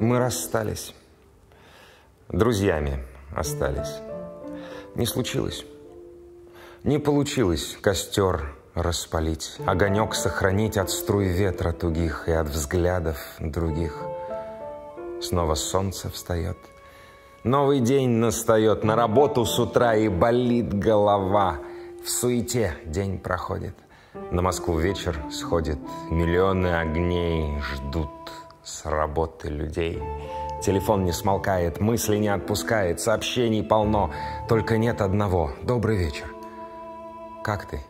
Мы расстались. Друзьями остались. Не случилось. Не получилось костер распалить, огонек сохранить от струй ветра тугих и от взглядов других. Снова солнце встает. Новый день настает, на работу с утра и болит голова. В суете день проходит. На Москву вечер сходит, миллионы огней ждут с работы людей. Телефон не смолкает, мысли не отпускает, сообщений полно. Только нет одного. Добрый вечер. Как ты?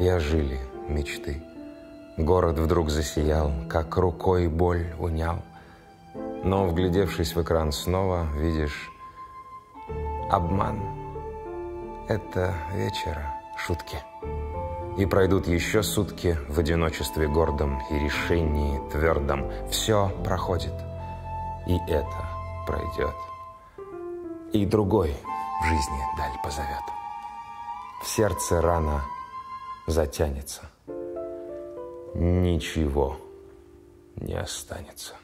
Я жили мечты. Город вдруг засиял, как рукой боль унял. Но, вглядевшись в экран снова, видишь обман. Это вечера, шутки. И пройдут еще сутки в одиночестве гордом и решении твердом. Все проходит, и это пройдет. И другой в жизни даль позовет. В сердце рана затянется. Ничего не останется.